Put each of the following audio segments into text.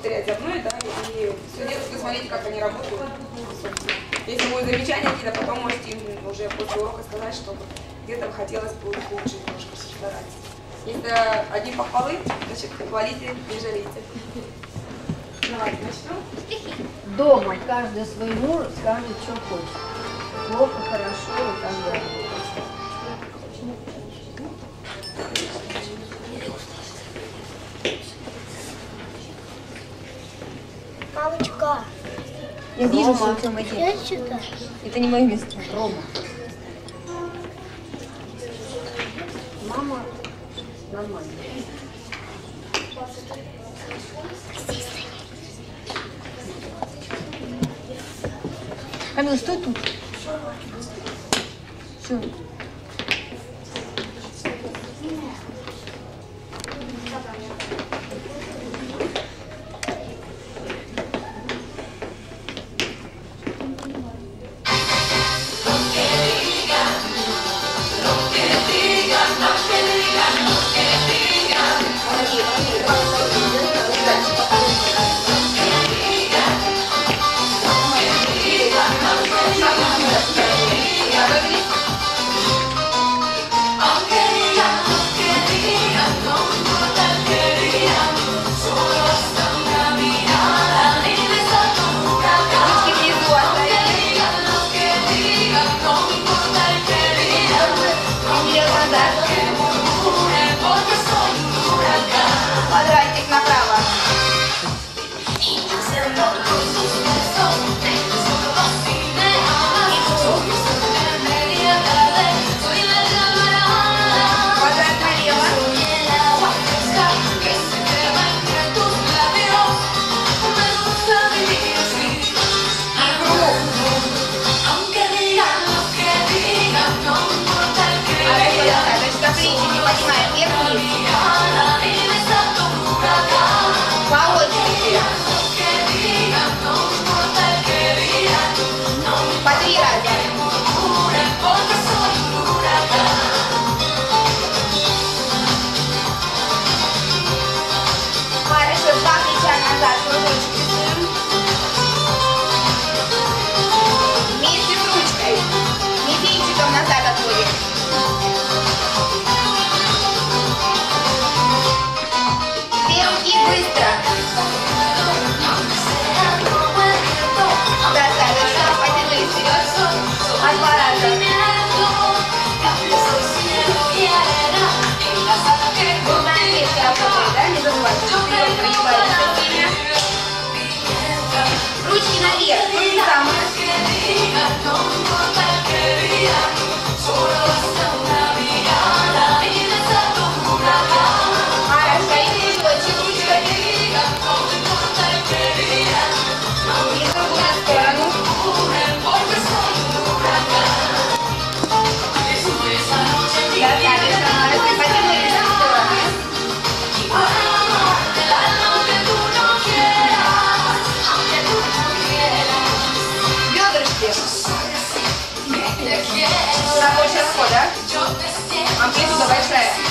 повторять за мной, да, и все делать, вы смотрите, как они работают. Если будут замечания какие-то, потом можете им уже после урока сказать, что где-то хотелось бы лучше немножко стараться. Если одни похвалы, значит, хвалите, не жалейте. Давайте начнем. Дома каждый своему скажет, что хочет. Плохо, хорошо и так далее. Я вижу, что тебя мои я что-то. Это не мое место. Рома. Мама нормально. Камила, стой тут. Все. Não, quem vai de.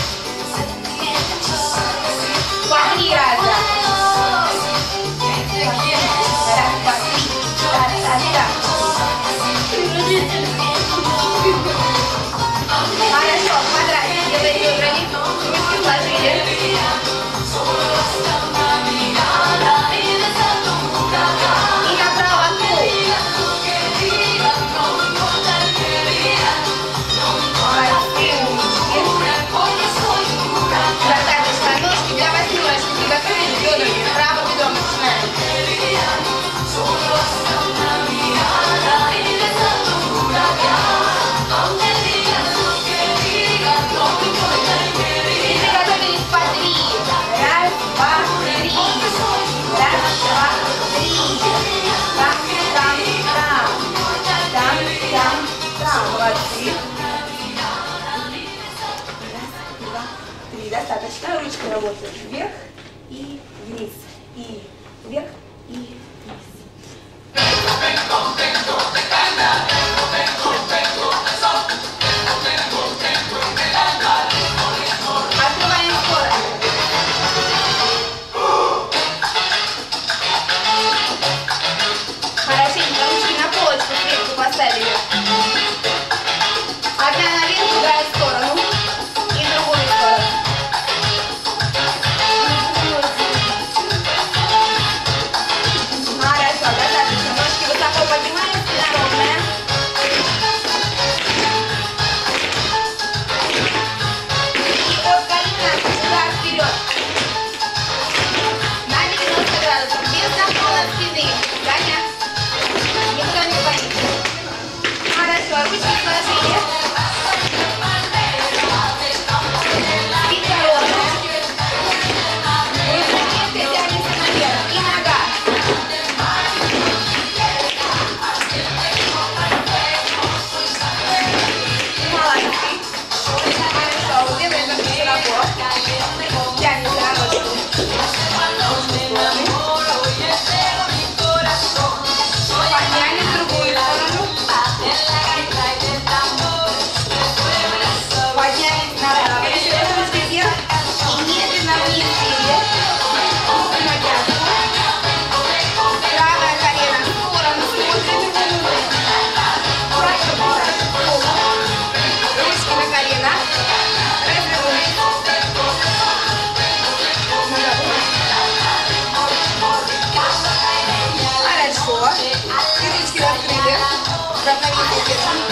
вдохновительный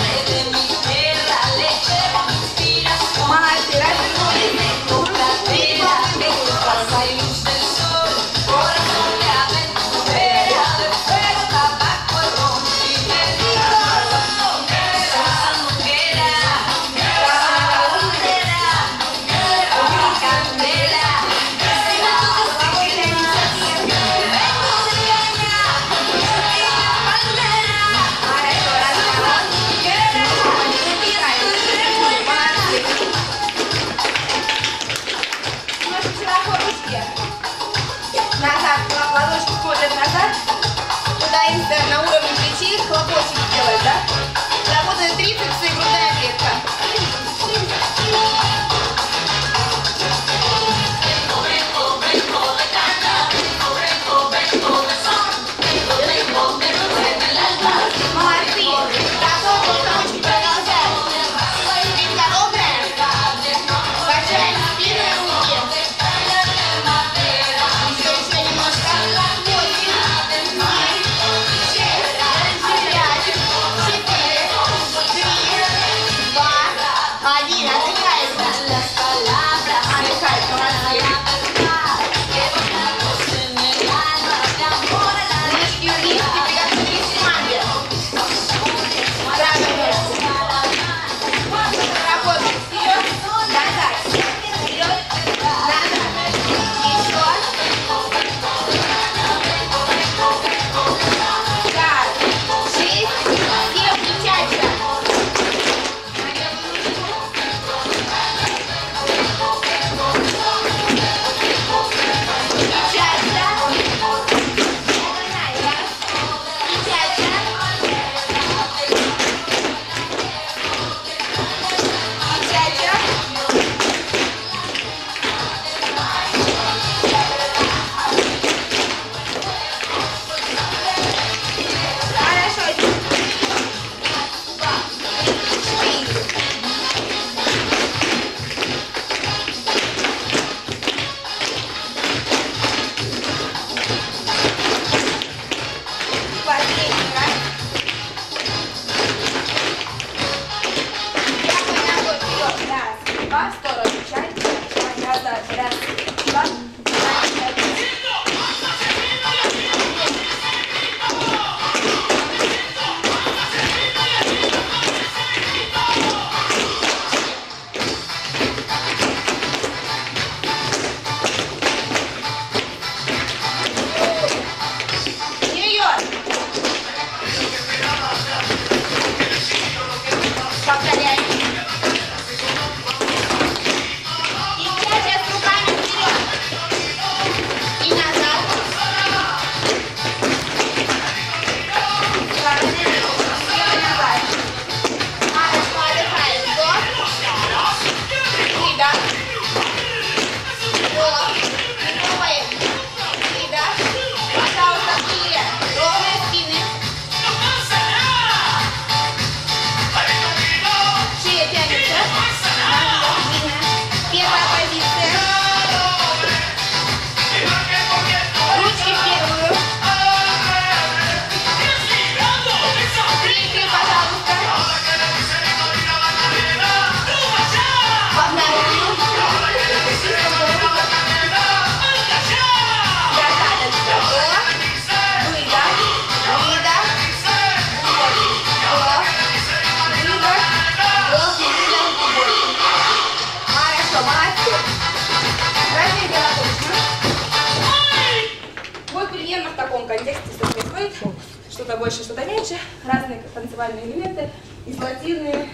больше, разные танцевальные элементы, и плотины,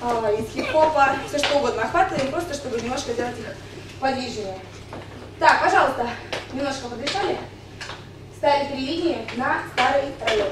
а, из хип-хопа, все что угодно охватываем, просто чтобы немножко сделать их подвижнее. Так, пожалуйста, немножко подышали. ставили три линии на старый район.